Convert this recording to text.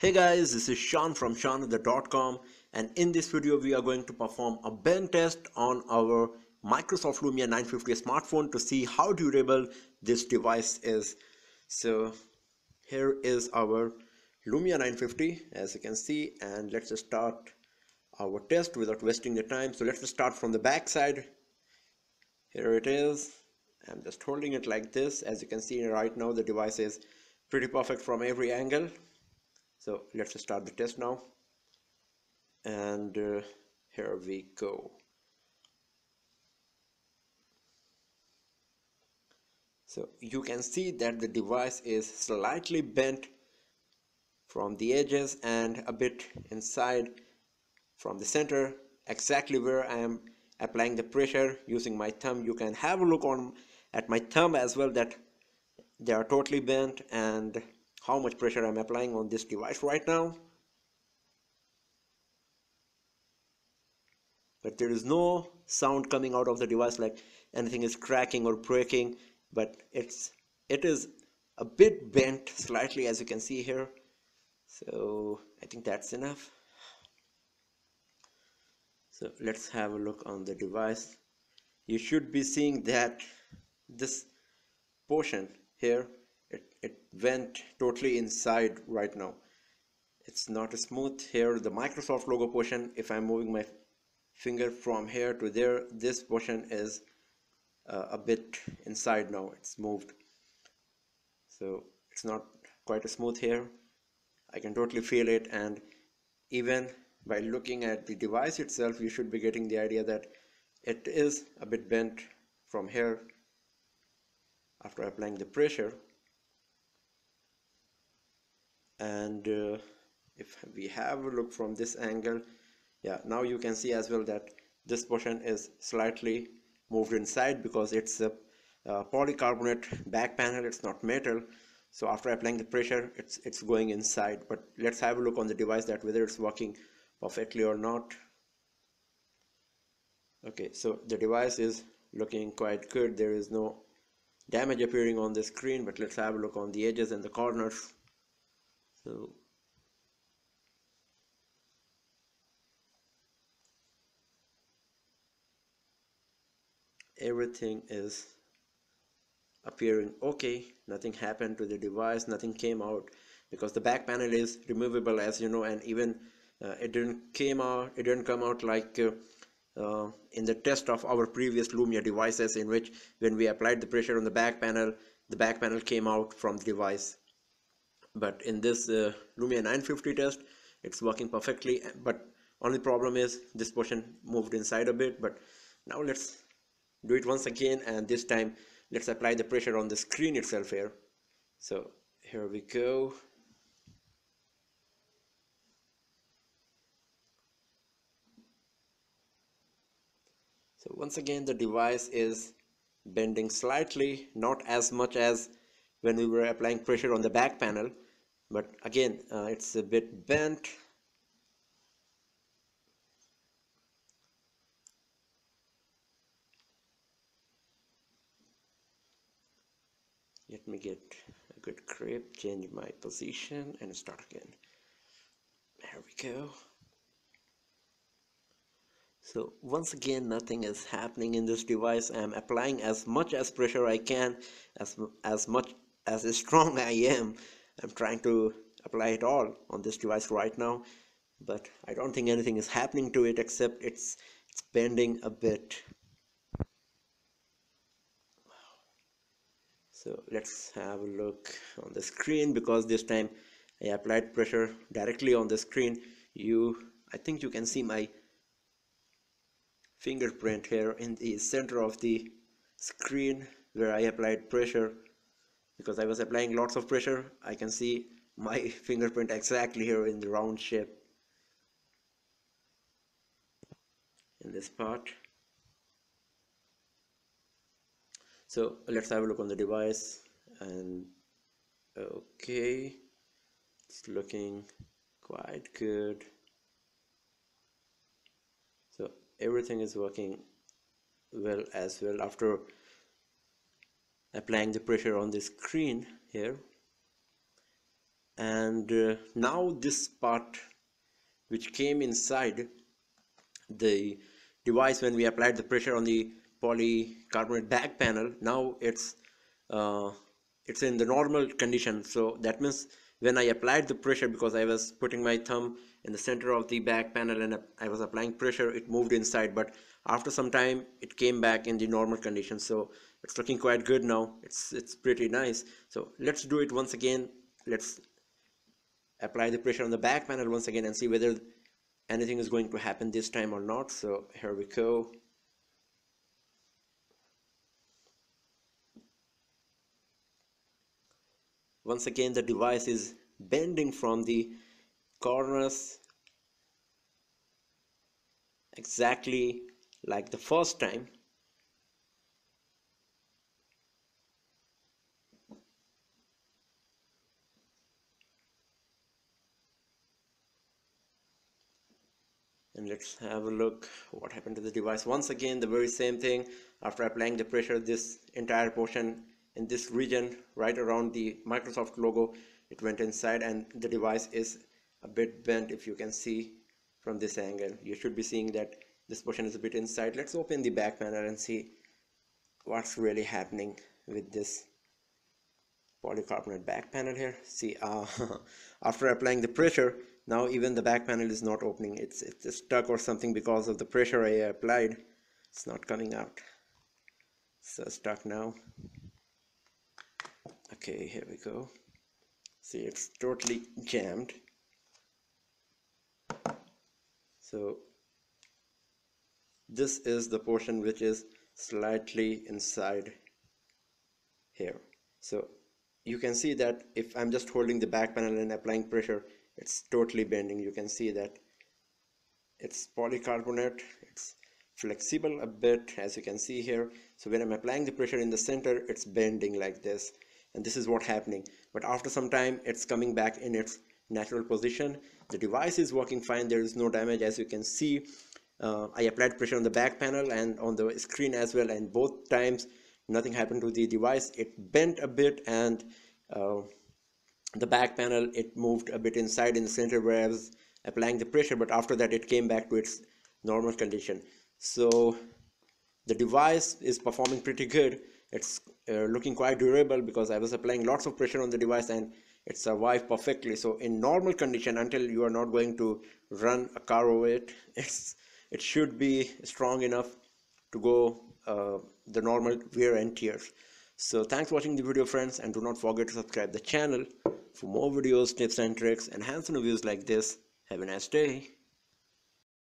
Hey guys, this is Shaan from SeanThe.com and in this video we are going to perform a bend test on our Microsoft Lumia 950 smartphone to see how durable this device is. So here is our Lumia 950 as you can see and let's start our test without wasting the time. So let's start from the back side. Here it is. I'm just holding it like this. As you can see right now the device is pretty perfect from every angle so let's start the test now. And uh, here we go. So you can see that the device is slightly bent from the edges and a bit inside from the center exactly where I am applying the pressure using my thumb. You can have a look on at my thumb as well that they are totally bent and how much pressure I'm applying on this device right now. But there is no sound coming out of the device like anything is cracking or breaking but it's it is a bit bent slightly as you can see here. So I think that's enough. So let's have a look on the device. You should be seeing that this portion here it, went totally inside right now. It's not smooth here. The Microsoft logo portion if I'm moving my finger from here to there this portion is uh, a bit inside now. It's moved. So it's not quite a smooth here. I can totally feel it. And even by looking at the device itself you should be getting the idea that it is a bit bent from here after applying the pressure and uh, if we have a look from this angle yeah now you can see as well that this portion is slightly moved inside because it's a, a polycarbonate back panel it's not metal. So after applying the pressure it's it's going inside. But let's have a look on the device that whether it's working perfectly or not. Okay so the device is looking quite good. There is no damage appearing on the screen but let's have a look on the edges and the corners so everything is appearing okay. Nothing happened to the device. Nothing came out because the back panel is removable as you know and even uh, it didn't came out it didn't come out like uh, uh, in the test of our previous Lumia devices in which when we applied the pressure on the back panel the back panel came out from the device but in this uh, Lumia 950 test it's working perfectly but only problem is this portion moved inside a bit but now let's do it once again and this time let's apply the pressure on the screen itself here. So here we go. So once again the device is bending slightly not as much as when we were applying pressure on the back panel but again uh, it's a bit bent. Let me get a good grip change my position and start again. There we go. So once again nothing is happening in this device. I am applying as much as pressure I can as as much as strong I am I'm trying to apply it all on this device right now but I don't think anything is happening to it except it's it's bending a bit. So let's have a look on the screen because this time I applied pressure directly on the screen. You I think you can see my fingerprint here in the center of the screen where I applied pressure because I was applying lots of pressure I can see my fingerprint exactly here in the round shape. In this part. So let's have a look on the device and okay it's looking quite good. So everything is working well as well after applying the pressure on the screen here. And uh, now this part which came inside the device when we applied the pressure on the polycarbonate back panel now it's uh, it's in the normal condition. So that means when I applied the pressure because I was putting my thumb in the center of the back panel and I was applying pressure it moved inside. But after some time it came back in the normal condition. So it's looking quite good now. It's it's pretty nice. So let's do it once again. Let's apply the pressure on the back panel once again and see whether anything is going to happen this time or not. So here we go. Once again the device is bending from the corners exactly like the first time and let's have a look what happened to the device. Once again the very same thing. After applying the pressure this entire portion in this region right around the Microsoft logo it went inside and the device is a bit bent if you can see from this angle. You should be seeing that this portion is a bit inside. Let's open the back panel and see what's really happening with this polycarbonate back panel here. See uh, after applying the pressure now even the back panel is not opening. It's it's stuck or something because of the pressure I applied. It's not coming out. So uh, stuck now. Okay here we go. See it's totally jammed. So this is the portion which is slightly inside here. So you can see that if I'm just holding the back panel and applying pressure it's totally bending. You can see that it's polycarbonate. It's flexible a bit as you can see here. So when I'm applying the pressure in the center it's bending like this. And this is what happening. But after some time it's coming back in its natural position. The device is working fine. There is no damage. As you can see uh, I applied pressure on the back panel and on the screen as well. And both times nothing happened to the device. It bent a bit and uh, the back panel it moved a bit inside in the center where I was applying the pressure but after that it came back to its normal condition. So the device is performing pretty good. It's uh, looking quite durable because I was applying lots of pressure on the device and it survived perfectly. So in normal condition until you are not going to run a car over it it's it should be strong enough to go uh, the normal wear and tears so thanks for watching the video friends and do not forget to subscribe the channel for more videos tips and tricks and hands-on reviews like this. Have a nice day